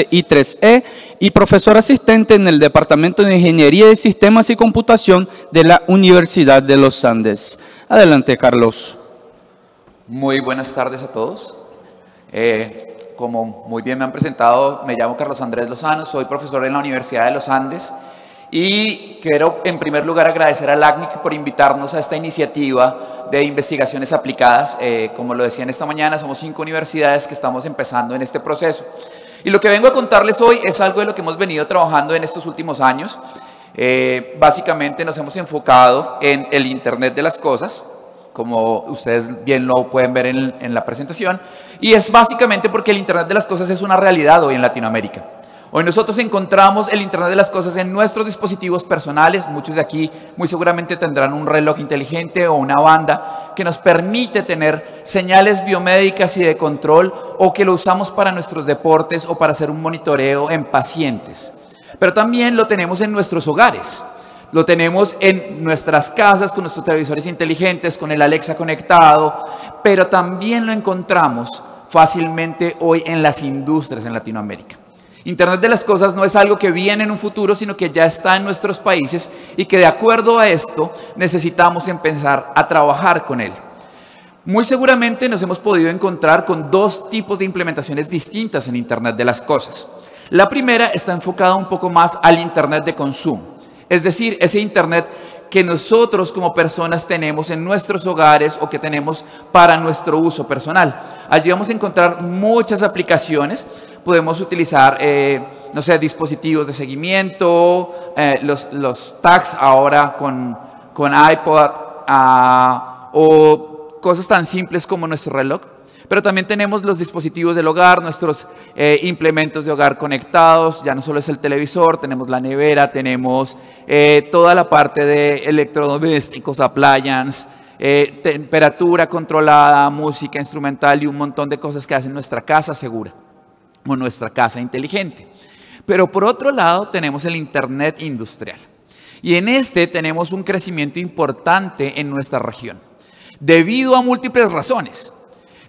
estudiante I3E y profesor asistente en el Departamento de Ingeniería de Sistemas y Computación de la Universidad de los Andes. Adelante, Carlos. Muy buenas tardes a todos. Eh, como muy bien me han presentado, me llamo Carlos Andrés Lozano, soy profesor en la Universidad de los Andes y quiero en primer lugar agradecer al ACNIC por invitarnos a esta iniciativa de investigaciones aplicadas. Eh, como lo decían esta mañana, somos cinco universidades que estamos empezando en este proceso. Y lo que vengo a contarles hoy es algo de lo que hemos venido trabajando en estos últimos años. Eh, básicamente nos hemos enfocado en el Internet de las Cosas, como ustedes bien lo pueden ver en, en la presentación, y es básicamente porque el Internet de las Cosas es una realidad hoy en Latinoamérica. Hoy nosotros encontramos el Internet de las Cosas en nuestros dispositivos personales. Muchos de aquí muy seguramente tendrán un reloj inteligente o una banda que nos permite tener señales biomédicas y de control o que lo usamos para nuestros deportes o para hacer un monitoreo en pacientes. Pero también lo tenemos en nuestros hogares. Lo tenemos en nuestras casas con nuestros televisores inteligentes, con el Alexa conectado, pero también lo encontramos fácilmente hoy en las industrias en Latinoamérica. Internet de las cosas no es algo que viene en un futuro, sino que ya está en nuestros países y que de acuerdo a esto necesitamos empezar a trabajar con él. Muy seguramente nos hemos podido encontrar con dos tipos de implementaciones distintas en Internet de las cosas. La primera está enfocada un poco más al Internet de consumo, es decir, ese Internet que nosotros como personas tenemos en nuestros hogares o que tenemos para nuestro uso personal. Allí vamos a encontrar muchas aplicaciones podemos utilizar, eh, no sé, dispositivos de seguimiento, eh, los, los, tags ahora con, con iPod ah, o cosas tan simples como nuestro reloj. Pero también tenemos los dispositivos del hogar, nuestros eh, implementos de hogar conectados, ya no solo es el televisor, tenemos la nevera, tenemos toda la parte de electrodomésticos, appliance, temperatura controlada, música instrumental y un montón de cosas que hacen nuestra casa segura nuestra casa inteligente. Pero por otro lado tenemos el Internet industrial. Y en este tenemos un crecimiento importante en nuestra región, debido a múltiples razones.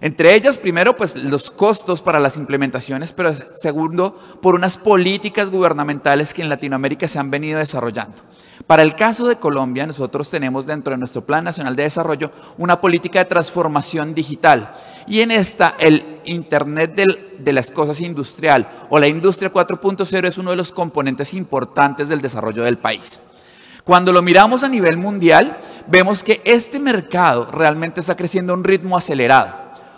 Entre ellas, primero, pues los costos para las implementaciones, pero segundo, por unas políticas gubernamentales que en Latinoamérica se han venido desarrollando. Para el caso de Colombia, nosotros tenemos dentro de nuestro Plan Nacional de Desarrollo una política de transformación digital. Y en esta, el Internet de las cosas industrial o la industria 4.0 es uno de los componentes importantes del desarrollo del país. Cuando lo miramos a nivel mundial, vemos que este mercado realmente está creciendo a un ritmo acelerado.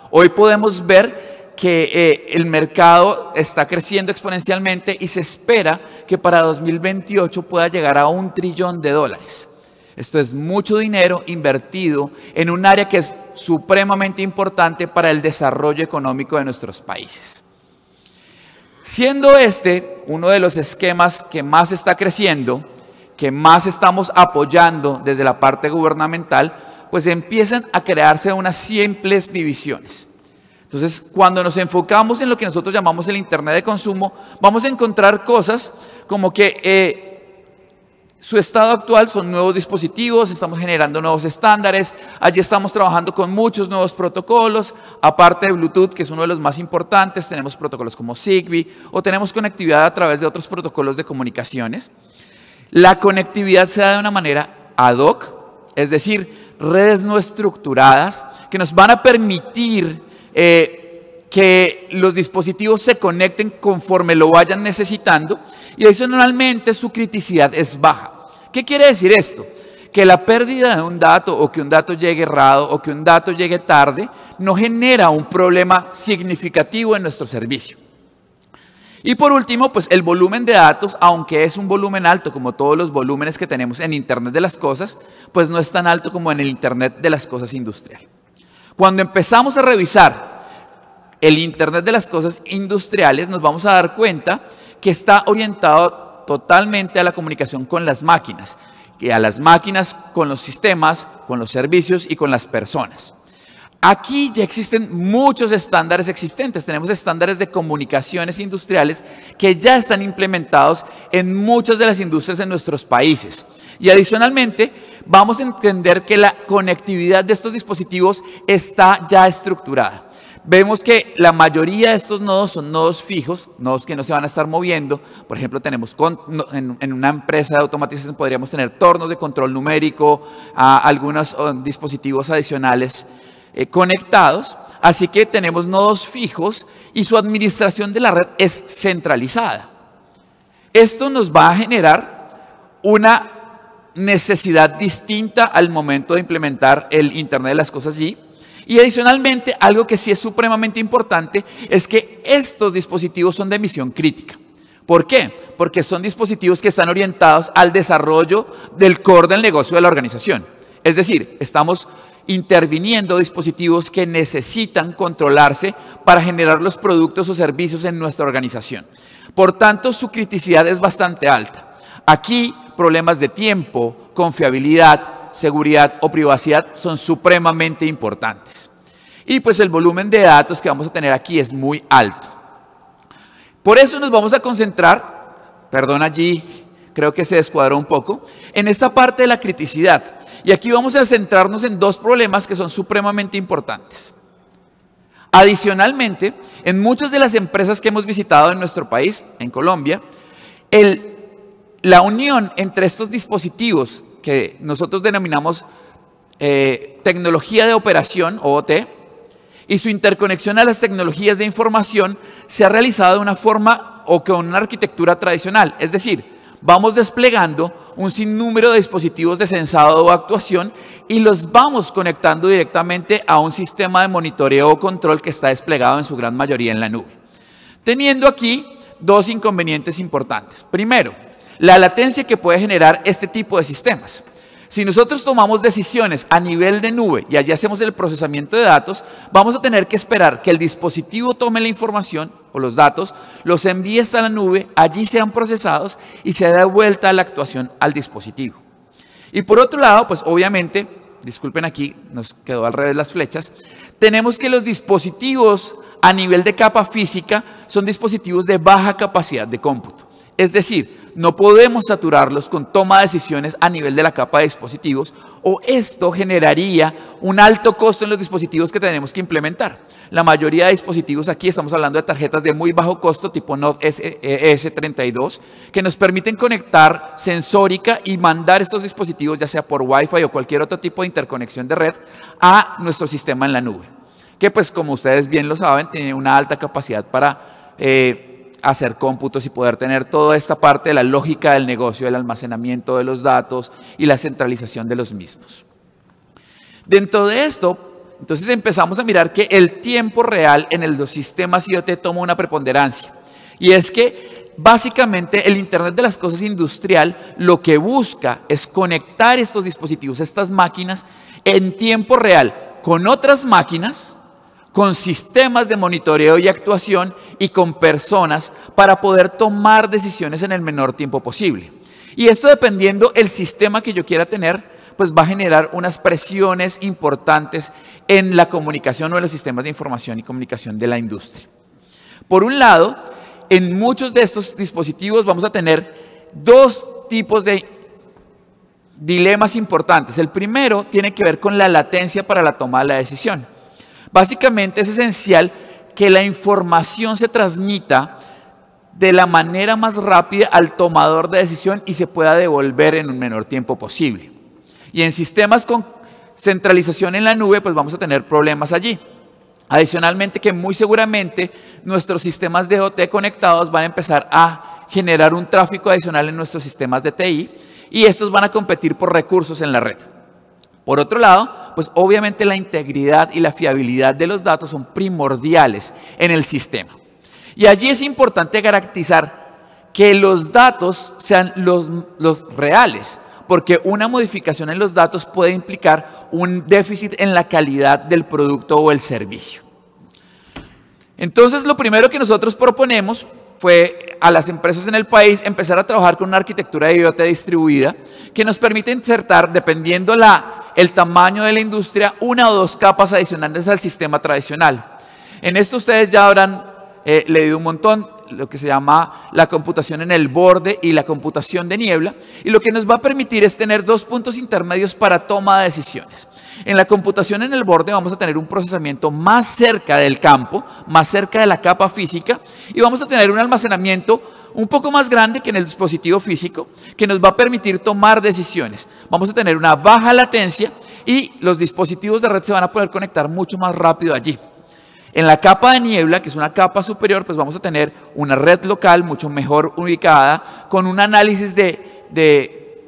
Hoy podemos ver que eh, el mercado está creciendo exponencialmente y se espera que para 2028 pueda llegar a un trillón de dólares. Esto es mucho dinero invertido en un área que es supremamente importante para el desarrollo económico de nuestros países. Siendo este uno de los esquemas que más está creciendo, que más estamos apoyando desde la parte gubernamental, pues empiezan a crearse unas simples divisiones. Entonces, cuando nos enfocamos en lo que nosotros llamamos el Internet de consumo, vamos a encontrar cosas como que eh, su estado actual son nuevos dispositivos, estamos generando nuevos estándares, allí estamos trabajando con muchos nuevos protocolos, aparte de Bluetooth, que es uno de los más importantes, tenemos protocolos como Zigbee o tenemos conectividad a través de otros protocolos de comunicaciones. La conectividad se da de una manera ad hoc, es decir, redes no estructuradas que nos van a permitir eh, que los dispositivos se conecten conforme lo vayan necesitando y adicionalmente su criticidad es baja. ¿Qué quiere decir esto? Que la pérdida de un dato o que un dato llegue errado o que un dato llegue tarde no genera un problema significativo en nuestro servicio. Y por último, pues el volumen de datos, aunque es un volumen alto como todos los volúmenes que tenemos en Internet de las Cosas, pues no es tan alto como en el Internet de las Cosas industrial. Cuando empezamos a revisar el Internet de las cosas industriales, nos vamos a dar cuenta que está orientado totalmente a la comunicación con las máquinas, y a las máquinas con los sistemas, con los servicios y con las personas. Aquí ya existen muchos estándares existentes. Tenemos estándares de comunicaciones industriales que ya están implementados en muchas de las industrias de nuestros países. Y adicionalmente, vamos a entender que la conectividad de estos dispositivos está ya estructurada. Vemos que la mayoría de estos nodos son nodos fijos, nodos que no se van a estar moviendo. Por ejemplo, tenemos en una empresa de automatización podríamos tener tornos de control numérico, algunos dispositivos adicionales eh, conectados. Así que tenemos nodos fijos y su administración de la red es centralizada. Esto nos va a generar una necesidad distinta al momento de implementar el Internet de las Cosas allí. Y adicionalmente, algo que sí es supremamente importante es que estos dispositivos son de misión crítica. ¿Por qué? Porque son dispositivos que están orientados al desarrollo del core del negocio de la organización. Es decir, estamos interviniendo dispositivos que necesitan controlarse para generar los productos o servicios en nuestra organización. Por tanto, su criticidad es bastante alta. Aquí, problemas de tiempo, confiabilidad, seguridad o privacidad son supremamente importantes. Y pues el volumen de datos que vamos a tener aquí es muy alto. Por eso nos vamos a concentrar, perdón allí, creo que se descuadró un poco, en esta parte de la criticidad. Y aquí vamos a centrarnos en dos problemas que son supremamente importantes. Adicionalmente, en muchas de las empresas que hemos visitado en nuestro país, en Colombia, la unión entre estos dispositivos que nosotros denominamos eh, tecnología de operación, OT, y su interconexión a las tecnologías de información se ha realizado de una forma o con una arquitectura tradicional. Es decir, vamos desplegando un sinnúmero de dispositivos de sensado o actuación y los vamos conectando directamente a un sistema de monitoreo o control que está desplegado en su gran mayoría en la nube. Teniendo aquí dos inconvenientes importantes. Primero, la latencia que puede generar este tipo de sistemas. Si nosotros tomamos decisiones a nivel de nube y allí hacemos el procesamiento de datos, vamos a tener que esperar que el dispositivo tome la información o los datos, los envíe hasta la nube, allí sean procesados y se dé vuelta la actuación al dispositivo. Y por otro lado, pues obviamente, disculpen aquí, nos quedó al revés las flechas, tenemos que los dispositivos a nivel de capa física son dispositivos de baja capacidad de cómputo. Es decir, no podemos saturarlos con toma de decisiones a nivel de la capa de dispositivos o esto generaría un alto costo en los dispositivos que tenemos que implementar. La mayoría de dispositivos aquí estamos hablando de tarjetas de muy bajo costo tipo Node S32 que nos permiten conectar sensórica y mandar estos dispositivos ya sea por Wi-Fi o cualquier otro tipo de interconexión de red a nuestro sistema en la nube. Que pues como ustedes bien lo saben tiene una alta capacidad para... Eh, hacer cómputos y poder tener toda esta parte de la lógica del negocio, el almacenamiento de los datos y la centralización de los mismos. Dentro de esto, entonces empezamos a mirar que el tiempo real en los sistemas IoT toma una preponderancia. Y es que básicamente el Internet de las Cosas industrial lo que busca es conectar estos dispositivos, estas máquinas, en tiempo real con otras máquinas con sistemas de monitoreo y actuación y con personas para poder tomar decisiones en el menor tiempo posible. Y esto dependiendo el sistema que yo quiera tener, pues va a generar unas presiones importantes en la comunicación o en los sistemas de información y comunicación de la industria. Por un lado, en muchos de estos dispositivos vamos a tener dos tipos de dilemas importantes. El primero tiene que ver con la latencia para la toma de la decisión. Básicamente es esencial que la información se transmita de la manera más rápida al tomador de decisión y se pueda devolver en un menor tiempo posible. Y en sistemas con centralización en la nube, pues vamos a tener problemas allí. Adicionalmente que muy seguramente nuestros sistemas de OT conectados van a empezar a generar un tráfico adicional en nuestros sistemas de TI y estos van a competir por recursos en la red. Por otro lado, pues obviamente la integridad y la fiabilidad de los datos son primordiales en el sistema. Y allí es importante garantizar que los datos sean los, los reales, porque una modificación en los datos puede implicar un déficit en la calidad del producto o el servicio. Entonces, lo primero que nosotros proponemos fue a las empresas en el país empezar a trabajar con una arquitectura de IoT distribuida que nos permite insertar, dependiendo la el tamaño de la industria, una o dos capas adicionales al sistema tradicional. En esto ustedes ya habrán eh, leído un montón. Lo que se llama la computación en el borde y la computación de niebla. Y lo que nos va a permitir es tener dos puntos intermedios para toma de decisiones. En la computación en el borde vamos a tener un procesamiento más cerca del campo, más cerca de la capa física, y vamos a tener un almacenamiento un poco más grande que en el dispositivo físico, que nos va a permitir tomar decisiones. Vamos a tener una baja latencia y los dispositivos de red se van a poder conectar mucho más rápido allí. En la capa de niebla, que es una capa superior, pues vamos a tener una red local mucho mejor ubicada, con un análisis de,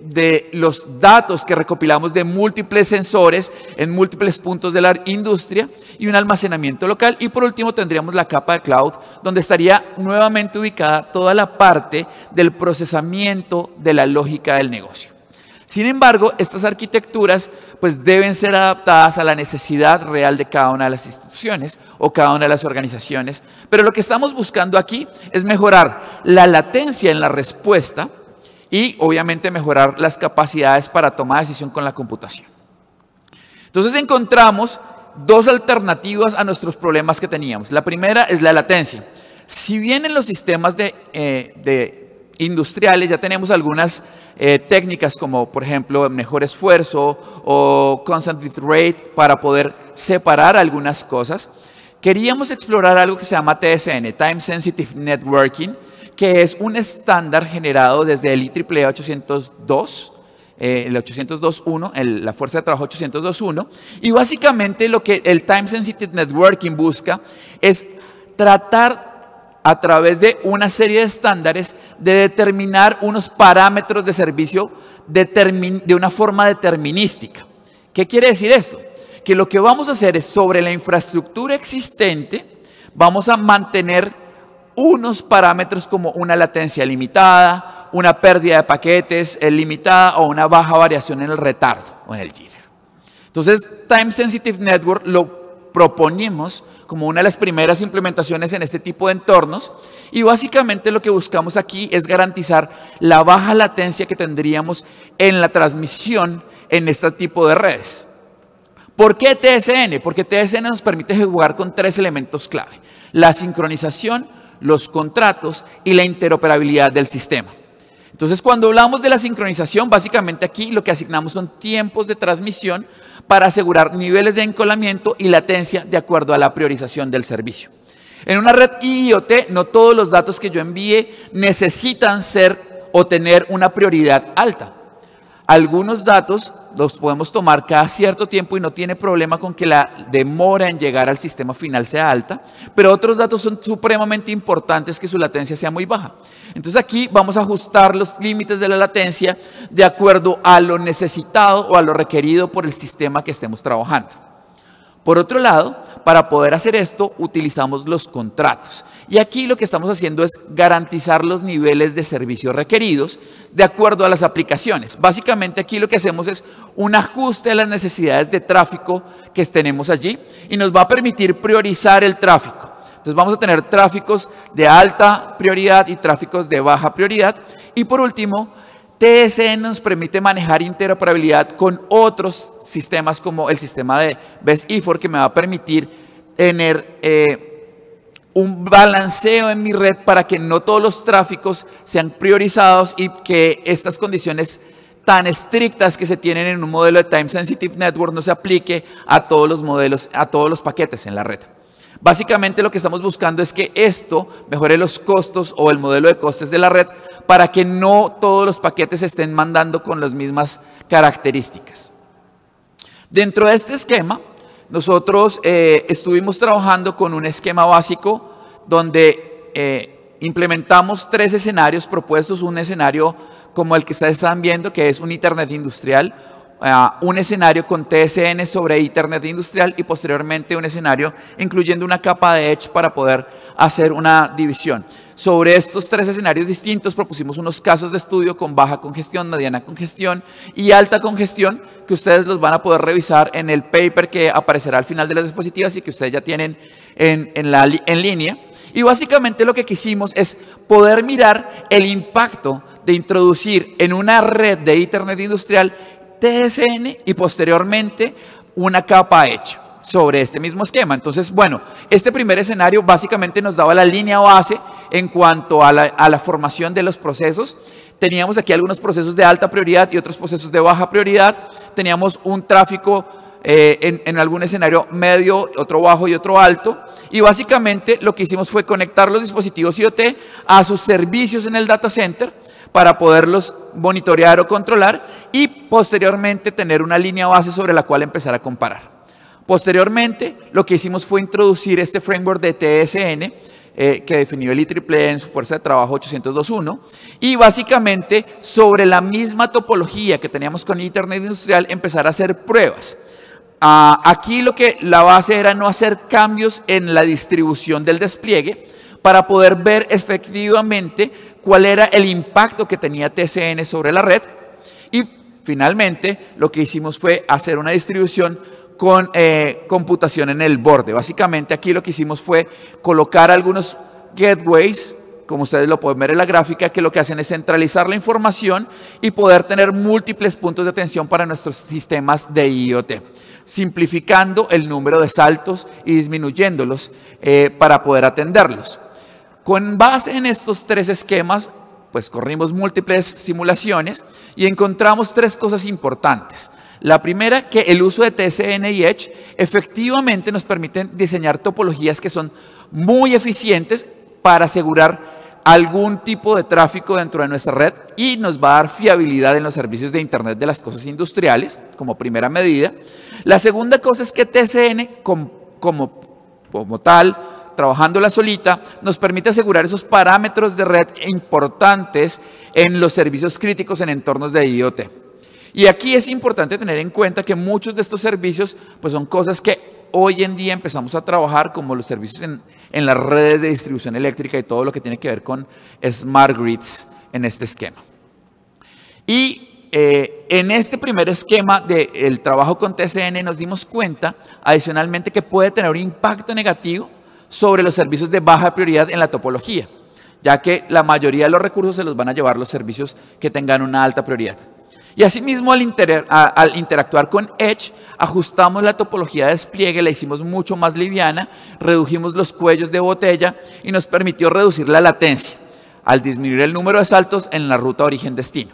de, los datos que recopilamos de múltiples sensores en múltiples puntos de la industria y un almacenamiento local. Y por último tendríamos la capa de cloud, donde estaría nuevamente ubicada toda la parte del procesamiento de la lógica del negocio. Sin embargo, estas arquitecturas pues deben ser adaptadas a la necesidad real de cada una de las instituciones o cada una de las organizaciones. Pero lo que estamos buscando aquí es mejorar la latencia en la respuesta y obviamente mejorar las capacidades para tomar decisión con la computación. Entonces encontramos dos alternativas a nuestros problemas que teníamos. La primera es la latencia. Si bien en los sistemas de, eh, de industriales ya tenemos algunas eh, técnicas como por ejemplo mejor esfuerzo o constant bit rate para poder separar algunas cosas. Queríamos explorar algo que se llama TSN, Time Sensitive Networking, que es un estándar generado desde el IEEE 802, eh, el 802.1, la Fuerza de Trabajo 802.1, y básicamente lo que el Time Sensitive Networking busca es tratar a través de una serie de estándares de determinar unos parámetros de servicio de una forma determinística. ¿Qué quiere decir esto? Que lo que vamos a hacer es sobre la infraestructura existente, vamos a mantener unos parámetros como una latencia limitada, una pérdida de paquetes limitada o una baja variación en el retardo o en el jitter. Entonces, Time Sensitive Network lo proponimos como una de las primeras implementaciones en este tipo de entornos y básicamente lo que buscamos aquí es garantizar la baja latencia que tendríamos en la transmisión en este tipo de redes. ¿Por qué TSN? Porque TSN nos permite jugar con tres elementos clave. La sincronización, los contratos y la interoperabilidad del sistema. Entonces, cuando hablamos de la sincronización, básicamente aquí lo que asignamos son tiempos de transmisión para asegurar niveles de encolamiento y latencia de acuerdo a la priorización del servicio. En una red IoT, no todos los datos que yo envíe necesitan ser o tener una prioridad alta. Algunos datos los podemos tomar cada cierto tiempo y no tiene problema con que la demora en llegar al sistema final sea alta, pero otros datos son supremamente importantes que su latencia sea muy baja. Entonces aquí vamos a ajustar los límites de la latencia de acuerdo a lo necesitado o a lo requerido por el sistema que estemos trabajando. Por otro lado, para poder hacer esto utilizamos los contratos. Y aquí lo que estamos haciendo es garantizar los niveles de servicio requeridos de acuerdo a las aplicaciones. Básicamente aquí lo que hacemos es un ajuste a las necesidades de tráfico que tenemos allí y nos va a permitir priorizar el tráfico. Entonces vamos a tener tráficos de alta prioridad y tráficos de baja prioridad. Y por último, TSN nos permite manejar interoperabilidad con otros sistemas como el sistema de Best Efor que me va a permitir tener eh, un balanceo en mi red para que no todos los tráficos sean priorizados y que estas condiciones tan estrictas que se tienen en un modelo de Time Sensitive Network no se aplique a todos los modelos, a todos los paquetes en la red. Básicamente lo que estamos buscando es que esto mejore los costos o el modelo de costes de la red para que no todos los paquetes estén mandando con las mismas características. Dentro de este esquema, nosotros eh, estuvimos trabajando con un esquema básico donde eh, implementamos tres escenarios propuestos, un escenario como el que ustedes están viendo, que es un Internet industrial, ah, un escenario con TSN sobre Internet industrial y posteriormente un escenario incluyendo una capa de Edge para poder hacer una división. Sobre estos tres escenarios distintos propusimos unos casos de estudio con baja congestión, mediana congestión y alta congestión que ustedes los van a poder revisar en el paper que aparecerá al final de las diapositivas y que ustedes ya tienen en, en línea. Y básicamente lo que quisimos es poder mirar el impacto de introducir en una red de Internet industrial TSN y posteriormente una capa hecha sobre este mismo esquema. Entonces, bueno, este primer escenario básicamente nos daba la línea base en cuanto a la, formación de los procesos. Teníamos aquí algunos procesos de alta prioridad y otros procesos de baja prioridad. Teníamos un tráfico eh, en, en, algún escenario medio, otro bajo y otro alto. Y básicamente lo que hicimos fue conectar los dispositivos IoT a sus servicios en el data center para poderlos monitorear o controlar y posteriormente tener una línea base sobre la cual empezar a comparar. Posteriormente, lo que hicimos fue introducir este framework de TSN, eh, que definió el IEEE en su fuerza de trabajo 802.1, y básicamente sobre la misma topología que teníamos con Internet Industrial, empezar a hacer pruebas. Ah, aquí lo que la base era no hacer cambios en la distribución del despliegue para poder ver efectivamente cuál era el impacto que tenía TCN sobre la red. Y finalmente lo que hicimos fue hacer una distribución con eh, computación en el borde. Básicamente aquí lo que hicimos fue colocar algunos gateways, como ustedes lo pueden ver en la gráfica, que lo que hacen es centralizar la información y poder tener múltiples puntos de atención para nuestros sistemas de IoT, simplificando el número de saltos y disminuyéndolos eh, para poder atenderlos. Con base en estos tres esquemas, pues corrimos múltiples simulaciones y encontramos tres cosas importantes. La primera, que el uso de TCN y Edge efectivamente nos permiten diseñar topologías que son muy eficientes para asegurar algún tipo de tráfico dentro de nuestra red y nos va a dar fiabilidad en los servicios de Internet de las cosas industriales como primera medida. La segunda cosa es que TCN como, como, como tal, trabajando la solita, nos permite asegurar esos parámetros de red importantes en los servicios críticos en entornos de IoT. Y aquí es importante tener en cuenta que muchos de estos servicios pues son cosas que hoy en día empezamos a trabajar como los servicios en, las redes de distribución eléctrica y todo lo que tiene que ver con smart grids en este esquema. Y eh, en este primer esquema del trabajo con TCN nos dimos cuenta adicionalmente que puede tener un impacto negativo sobre los servicios de baja prioridad en la topología, ya que la mayoría de los recursos se los van a llevar los servicios que tengan una alta prioridad. Y asimismo, al, al, interactuar con Edge, ajustamos la topología de despliegue, la hicimos mucho más liviana, redujimos los cuellos de botella y nos permitió reducir la latencia al disminuir el número de saltos en la ruta origen-destino.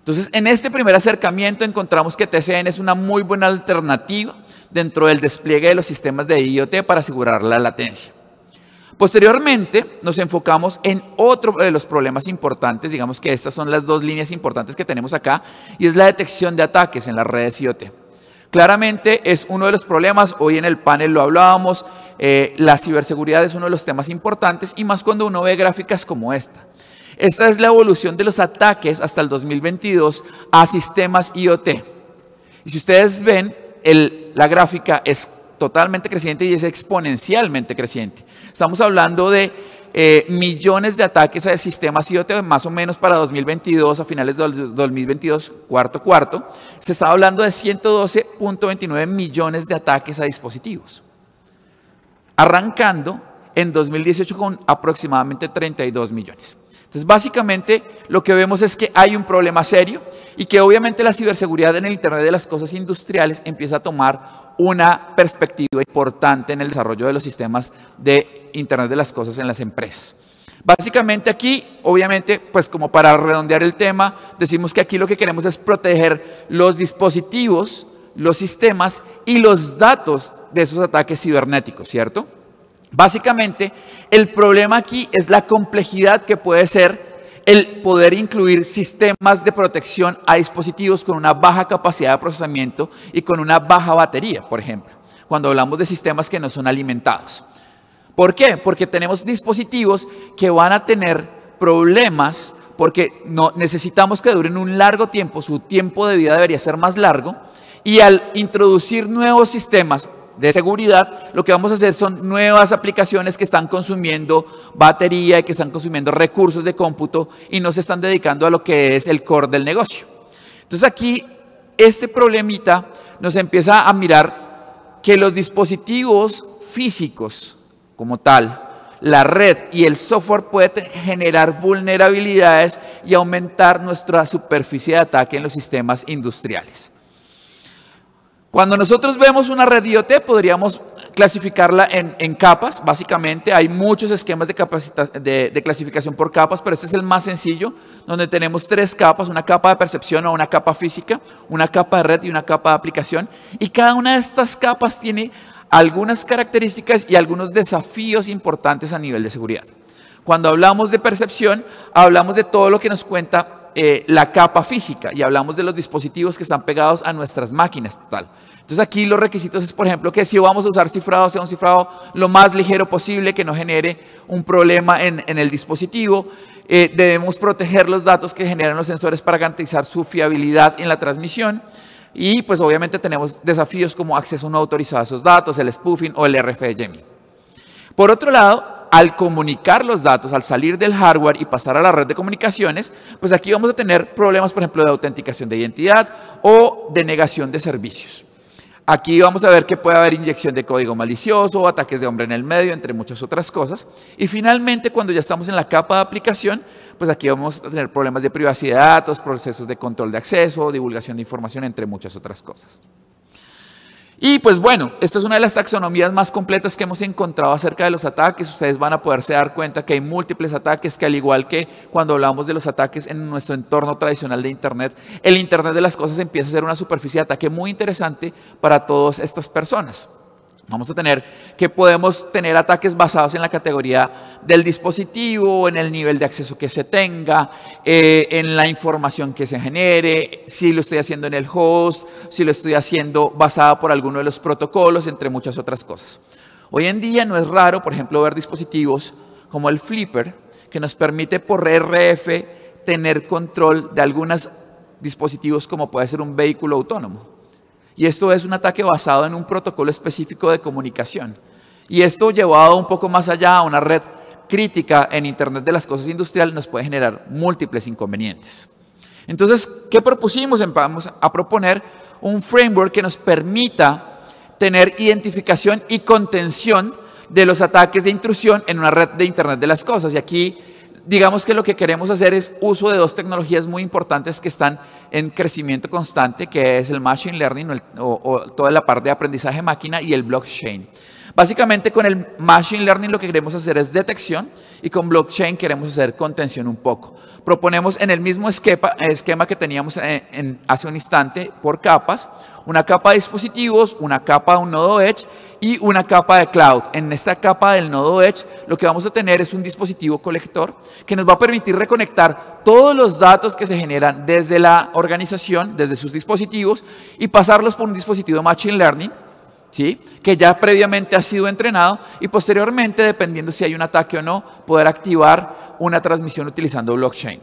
Entonces, en este primer acercamiento encontramos que TCN es una muy buena alternativa dentro del despliegue de los sistemas de IoT para asegurar la latencia. Posteriormente nos enfocamos en otro de los problemas importantes, digamos que estas son las dos líneas importantes que tenemos acá, y es la detección de ataques en las redes IoT. Claramente es uno de los problemas, hoy en el panel lo hablábamos, eh, la ciberseguridad es uno de los temas importantes y más cuando uno ve gráficas como esta. Esta es la evolución de los ataques hasta el 2022 a sistemas IoT. Y si ustedes ven, la gráfica es totalmente creciente y es exponencialmente creciente. Estamos hablando de eh, millones de ataques a sistemas IoT, más o menos para 2022, a finales de 2022, cuarto cuarto, se está hablando de 112.29 millones de ataques a dispositivos. Arrancando en 2018 con aproximadamente 32 millones. Entonces, básicamente lo que vemos es que hay un problema serio y que obviamente la ciberseguridad en el Internet de las cosas industriales empieza a tomar una perspectiva importante en el desarrollo de los sistemas de Internet de las cosas en las empresas. Básicamente aquí, obviamente, pues como para redondear el tema, decimos que aquí lo que queremos es proteger los dispositivos, los sistemas y los datos de esos ataques cibernéticos, ¿cierto? Básicamente, el problema aquí es la complejidad que puede ser el poder incluir sistemas de protección a dispositivos con una baja capacidad de procesamiento y con una baja batería, por ejemplo, cuando hablamos de sistemas que no son alimentados. ¿Por qué? Porque tenemos dispositivos que van a tener problemas porque no, necesitamos que duren un largo tiempo, su tiempo de vida debería ser más largo, y al introducir nuevos sistemas de seguridad, lo que vamos a hacer son nuevas aplicaciones que están consumiendo batería y que están consumiendo recursos de cómputo y no se están dedicando a lo que es el core del negocio. Entonces aquí este problemita nos empieza a mirar que los dispositivos físicos como tal, la red y el software pueden generar vulnerabilidades y aumentar nuestra superficie de ataque en los sistemas industriales. Cuando nosotros vemos una red IoT, podríamos clasificarla en, capas, básicamente. Hay muchos esquemas de, de, clasificación por capas, pero este es el más sencillo, donde tenemos tres capas, una capa de percepción o una capa física, una capa de red y una capa de aplicación. Y cada una de estas capas tiene algunas características y algunos desafíos importantes a nivel de seguridad. Cuando hablamos de percepción, hablamos de todo lo que nos cuenta eh, la capa física y hablamos de los dispositivos que están pegados a nuestras máquinas. Total. Entonces aquí los requisitos es, por ejemplo, que si vamos a usar cifrado, sea un cifrado lo más ligero posible, que no genere un problema en, el dispositivo. Eh, debemos proteger los datos que generan los sensores para garantizar su fiabilidad en la transmisión. Y pues obviamente tenemos desafíos como acceso no autorizado a esos datos, el spoofing o el RFID. Por otro lado, al comunicar los datos, al salir del hardware y pasar a la red de comunicaciones, pues aquí vamos a tener problemas, por ejemplo, de autenticación de identidad o de negación de servicios. Aquí vamos a ver que puede haber inyección de código malicioso, ataques de hombre en el medio, entre muchas otras cosas. Y finalmente, cuando ya estamos en la capa de aplicación, pues aquí vamos a tener problemas de privacidad de datos, procesos de control de acceso, divulgación de información, entre muchas otras cosas. Y pues bueno, esta es una de las taxonomías más completas que hemos encontrado acerca de los ataques. Ustedes van a poderse dar cuenta que hay múltiples ataques que al igual que cuando hablamos de los ataques en nuestro entorno tradicional de Internet, el Internet de las cosas empieza a ser una superficie de ataque muy interesante para todas estas personas. Vamos a tener que podemos tener ataques basados en la categoría del dispositivo, en el nivel de acceso que se tenga, eh, en la información que se genere, si lo estoy haciendo en el host, si lo estoy haciendo basado por alguno de los protocolos, entre muchas otras cosas. Hoy en día no es raro, por ejemplo, ver dispositivos como el Flipper, que nos permite por RF tener control de algunos dispositivos como puede ser un vehículo autónomo. Y esto es un ataque basado en un protocolo específico de comunicación. Y esto llevado un poco más allá a una red crítica en Internet de las Cosas Industrial nos puede generar múltiples inconvenientes. Entonces, ¿qué propusimos? Vamos a proponer un framework que nos permita tener identificación y contención de los ataques de intrusión en una red de Internet de las Cosas. Y aquí digamos que lo que queremos hacer es uso de dos tecnologías muy importantes que están en crecimiento constante, que es el Machine Learning o, toda la parte de aprendizaje máquina y el blockchain. Básicamente con el Machine Learning lo que queremos hacer es detección y con blockchain queremos hacer contención un poco. Proponemos en el mismo esquema, que teníamos en, hace un instante por capas, una capa de dispositivos, una capa de un nodo Edge y una capa de cloud. En esta capa del nodo Edge lo que vamos a tener es un dispositivo colector que nos va a permitir reconectar todos los datos que se generan desde la organización, desde sus dispositivos y pasarlos por un dispositivo Machine Learning ¿Sí? que ya previamente ha sido entrenado y posteriormente, dependiendo si hay un ataque o no, poder activar una transmisión utilizando blockchain.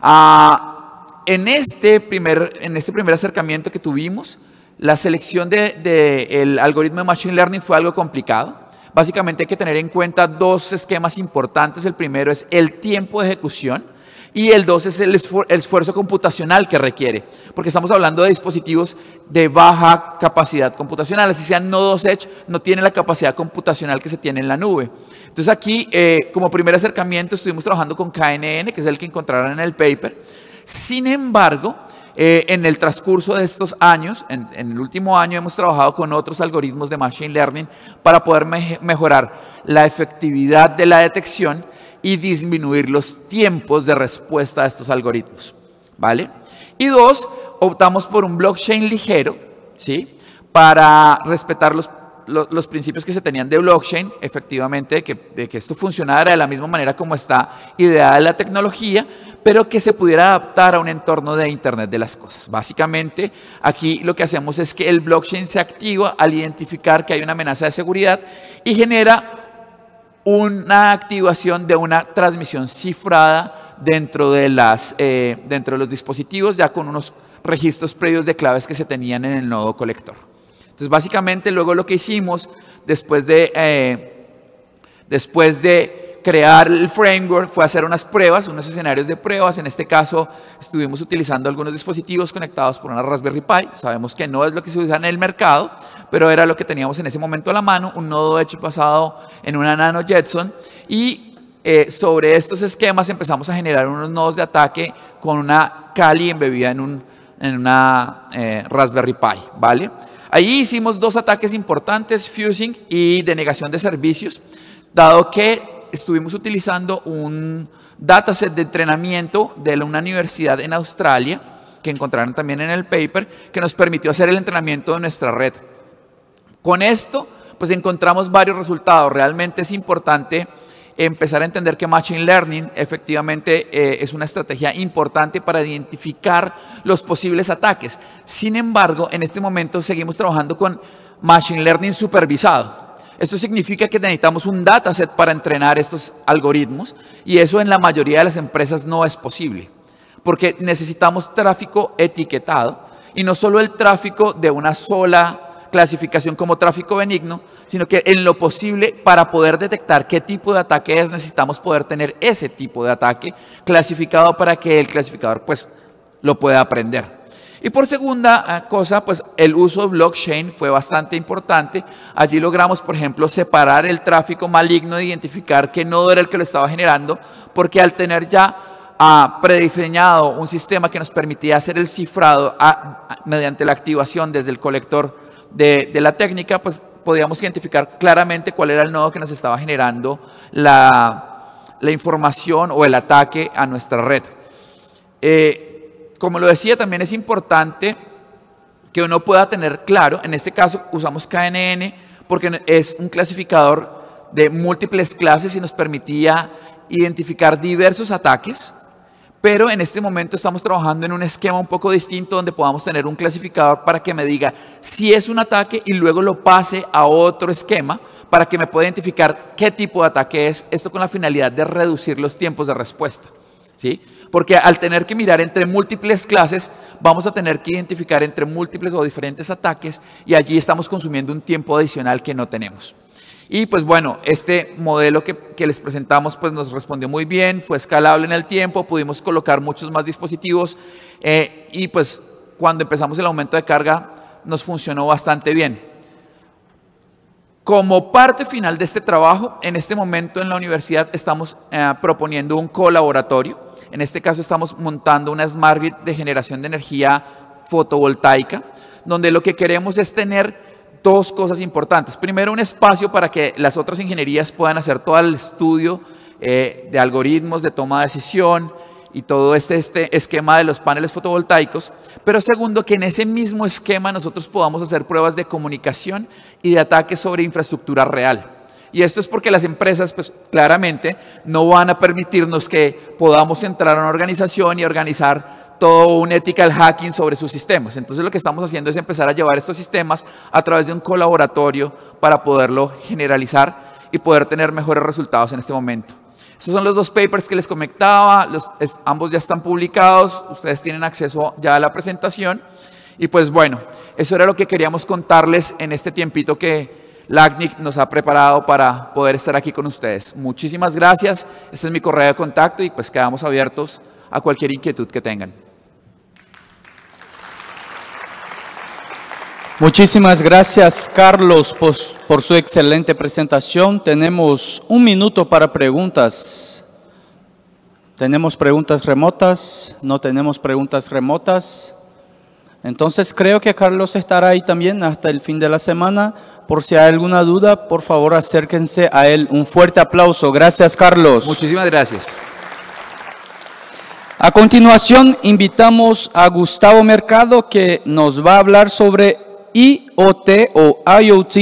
Ah, en, este primer, en este primer acercamiento que tuvimos, la selección del de, algoritmo de Machine Learning fue algo complicado. Básicamente hay que tener en cuenta dos esquemas importantes. El primero es el tiempo de ejecución y el dos es el, esfuerzo computacional que requiere, porque estamos hablando de dispositivos de baja capacidad computacional, así sean nodos Edge, no tiene la capacidad computacional que se tiene en la nube. Entonces aquí, eh, como primer acercamiento, estuvimos trabajando con KNN, que es el que encontrarán en el paper. Sin embargo, eh, en el transcurso de estos años, en, el último año, hemos trabajado con otros algoritmos de Machine Learning para poder mejorar la efectividad de la detección y disminuir los tiempos de respuesta a estos algoritmos. ¿Vale? Y dos, optamos por un blockchain ligero, ¿sí? Para respetar los los, principios que se tenían de blockchain, efectivamente, que, de que, esto funcionara de la misma manera como está ideada la tecnología, pero que se pudiera adaptar a un entorno de Internet de las cosas. Básicamente, aquí lo que hacemos es que el blockchain se activa al identificar que hay una amenaza de seguridad y genera una activación de una transmisión cifrada dentro de, las, eh, dentro de los dispositivos, ya con unos registros previos de claves que se tenían en el nodo colector. Entonces, básicamente, luego lo que hicimos después de, eh, después de crear el framework fue hacer unas pruebas, unos escenarios de pruebas. En este caso, estuvimos utilizando algunos dispositivos conectados por una Raspberry Pi. Sabemos que no es lo que se usa en el mercado, pero era lo que teníamos en ese momento a la mano, un nodo hecho basado en una Nano Jetson. Y eh, sobre estos esquemas empezamos a generar unos nodos de ataque con una Kali embebida en, un, en una eh, Raspberry Pi, ¿vale? Ahí hicimos dos ataques importantes, fusing y denegación de servicios, dado que estuvimos utilizando un dataset de entrenamiento de una universidad en Australia, que encontraron también en el paper, que nos permitió hacer el entrenamiento de nuestra red. Con esto, pues encontramos varios resultados. Realmente es importante empezar a entender que Machine Learning efectivamente eh, es una estrategia importante para identificar los posibles ataques. Sin embargo, en este momento seguimos trabajando con Machine Learning supervisado. Esto significa que necesitamos un dataset para entrenar estos algoritmos y eso en la mayoría de las empresas no es posible, porque necesitamos tráfico etiquetado y no solo el tráfico de una sola clasificación como tráfico benigno, sino que en lo posible para poder detectar qué tipo de ataque es, necesitamos poder tener ese tipo de ataque clasificado para que el clasificador pues lo pueda aprender. Y por segunda ah, cosa, pues el uso de blockchain fue bastante importante. Allí logramos, por ejemplo, separar el tráfico maligno de identificar qué nodo era el que lo estaba generando, porque al tener ya ah, prediseñado un sistema que nos permitía hacer el cifrado ah, mediante la activación desde el colector de, la técnica, pues podíamos identificar claramente cuál era el nodo que nos estaba generando la, información o el ataque a nuestra red. Eh, como lo decía, también es importante que uno pueda tener claro, en este caso usamos KNN porque es un clasificador de múltiples clases y nos permitía identificar diversos ataques pero en este momento estamos trabajando en un esquema un poco distinto donde podamos tener un clasificador para que me diga si es un ataque y luego lo pase a otro esquema para que me pueda identificar qué tipo de ataque es, esto con la finalidad de reducir los tiempos de respuesta. ¿sí? Porque al tener que mirar entre múltiples clases, vamos a tener que identificar entre múltiples o diferentes ataques y allí estamos consumiendo un tiempo adicional que no tenemos. Y pues bueno, este modelo que, les presentamos pues nos respondió muy bien, fue escalable en el tiempo, pudimos colocar muchos más dispositivos eh, y pues cuando empezamos el aumento de carga nos funcionó bastante bien. Como parte final de este trabajo, en este momento en la universidad estamos eh, proponiendo un colaboratorio. En este caso estamos montando una Smart Grid de generación de energía fotovoltaica, donde lo que queremos es tener dos cosas importantes. Primero, un espacio para que las otras ingenierías puedan hacer todo el estudio eh, de algoritmos de toma de decisión y todo este, este esquema de los paneles fotovoltaicos. Pero segundo, que en ese mismo esquema nosotros podamos hacer pruebas de comunicación y de ataque sobre infraestructura real. Y esto es porque las empresas, pues claramente, no van a permitirnos que podamos entrar a una organización y organizar todo un ethical hacking sobre sus sistemas. Entonces lo que estamos haciendo es empezar a llevar estos sistemas a través de un colaboratorio para poderlo generalizar y poder tener mejores resultados en este momento. Estos son los dos papers que les comentaba, ambos ya están publicados, ustedes tienen acceso ya a la presentación. Y pues bueno, eso era lo que queríamos contarles en este tiempito que LACNIC nos ha preparado para poder estar aquí con ustedes. Muchísimas gracias, este es mi correo de contacto y pues quedamos abiertos a cualquier inquietud que tengan. Muchísimas gracias, Carlos, por, su excelente presentación. Tenemos un minuto para preguntas. ¿Tenemos preguntas remotas? ¿No tenemos preguntas remotas? Entonces creo que Carlos estará ahí también hasta el fin de la semana. Por si hay alguna duda, por favor acérquense a él. Un fuerte aplauso. Gracias, Carlos. Muchísimas gracias. A continuación, invitamos a Gustavo Mercado que nos va a hablar sobre IoT o IoT